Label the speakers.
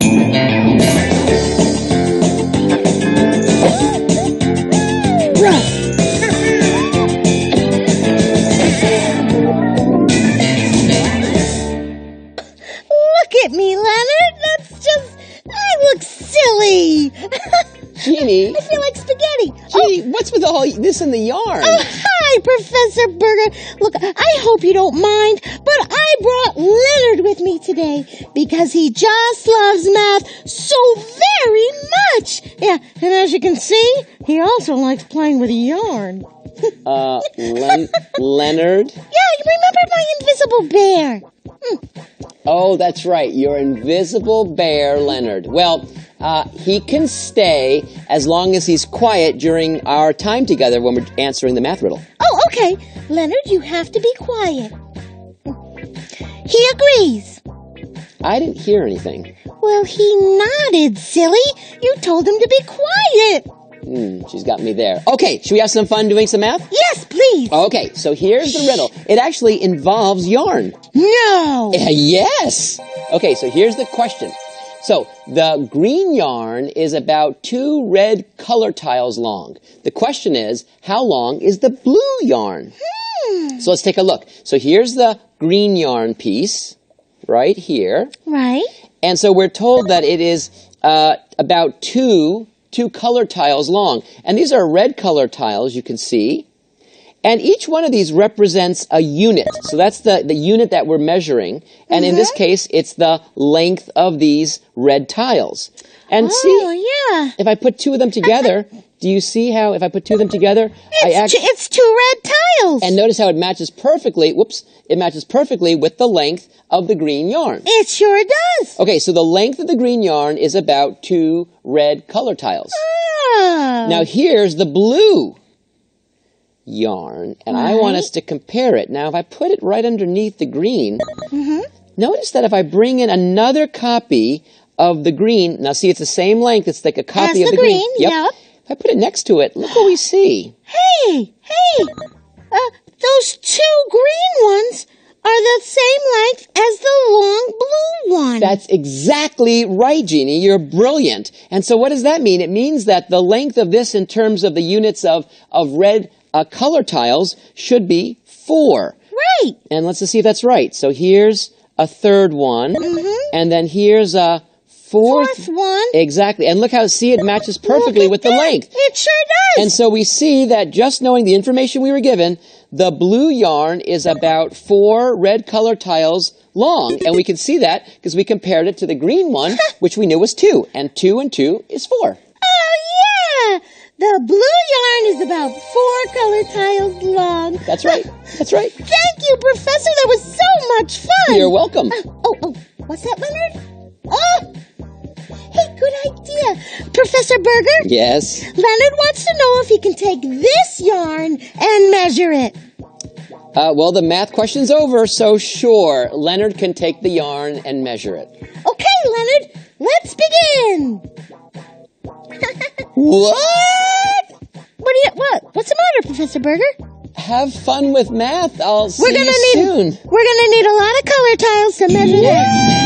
Speaker 1: Look at me, Leonard. That's just. I look silly.
Speaker 2: Jeannie,
Speaker 1: I feel like spaghetti.
Speaker 2: Jeannie, oh. what's with all this in the yard?
Speaker 1: Oh, hi, Professor Burger. Look, I hope you don't mind, but I brought Today because he just loves math so very much. Yeah, and as you can see, he also likes playing with yarn.
Speaker 2: Uh, Len- Leonard?
Speaker 1: Yeah, you remember my invisible bear?
Speaker 2: Oh, that's right. Your invisible bear, Leonard. Well, uh, he can stay as long as he's quiet during our time together when we're answering the math riddle.
Speaker 1: Oh, okay. Leonard, you have to be quiet. He agrees.
Speaker 2: I didn't hear anything.
Speaker 1: Well, he nodded, silly. You told him to be quiet.
Speaker 2: Hmm, she's got me there. Okay, should we have some fun doing some math?
Speaker 1: Yes, please.
Speaker 2: Okay, so here's the riddle. It actually involves yarn.
Speaker 1: No.
Speaker 2: Uh, yes. Okay, so here's the question. So the green yarn is about two red color tiles long. The question is, how long is the blue yarn? So let's take a look. So here's the green yarn piece right here.
Speaker 1: Right.
Speaker 2: And so we're told that it is uh, about two two color tiles long. And these are red color tiles, you can see. And each one of these represents a unit. So that's the, the unit that we're measuring. And in this mm-hmm. case, it's the length of these red tiles. And oh, see,
Speaker 1: Oh, yeah.
Speaker 2: if I put two of them together, do you see how if I put two of them together, I
Speaker 1: It's,
Speaker 2: act-
Speaker 1: two, it's two red tiles.
Speaker 2: and notice how it matches perfectly, whoops, it matches perfectly with the length of the green yarn.
Speaker 1: it sure does.
Speaker 2: Okay, so the length of the green yarn is about two red color tiles.
Speaker 1: Oh.
Speaker 2: Now here's the blue yarn, and I want us to compare it. Now, if I put it right underneath the green, notice that if I bring in another copy of the green, now see, it's the same length. It's like a copy
Speaker 1: As
Speaker 2: of
Speaker 1: the
Speaker 2: the green.
Speaker 1: green,
Speaker 2: Yep.
Speaker 1: yep.
Speaker 2: If I put it next to it, look what we see.
Speaker 1: Hey, hey. Uh, those two green ones are the same length as the long blue one.
Speaker 2: That's exactly right, Jeannie. You're brilliant. And so what does that mean? It means that the length of this in terms of the units of, of red uh, color tiles should be four.
Speaker 1: right.
Speaker 2: And let's just see if that's right. So here's a third one. And then here's a fourth.
Speaker 1: Fourth one.
Speaker 2: Exactly. And look how, see, it matches perfectly with the
Speaker 1: that.
Speaker 2: length.
Speaker 1: It sure does.
Speaker 2: And so we see that just knowing the information we were given, the blue yarn is about four red color tiles long. And we can see that because we compared it to the green one, which we knew was two. And two and two is four.
Speaker 1: The blue yarn is about four color tiles long.
Speaker 2: That's right. That's right.
Speaker 1: Thank you, Professor. That was so much fun.
Speaker 2: You're welcome.
Speaker 1: Oh, oh, what's that, Leonard? Oh, hey, good idea. Professor Burger,
Speaker 2: Yes.
Speaker 1: Leonard wants to know if he can take this yarn and measure it.
Speaker 2: Uh, well, the math question's over, so sure, Leonard can take the yarn and measure it.
Speaker 1: Okay, Leonard, let's begin.
Speaker 2: What?
Speaker 1: What do you, what? What's the matter, Professor Burger?
Speaker 2: Have fun with math. I'll see
Speaker 1: We're gonna
Speaker 2: you
Speaker 1: need,
Speaker 2: soon.
Speaker 1: we're gonna need a lot of color tiles to measure that.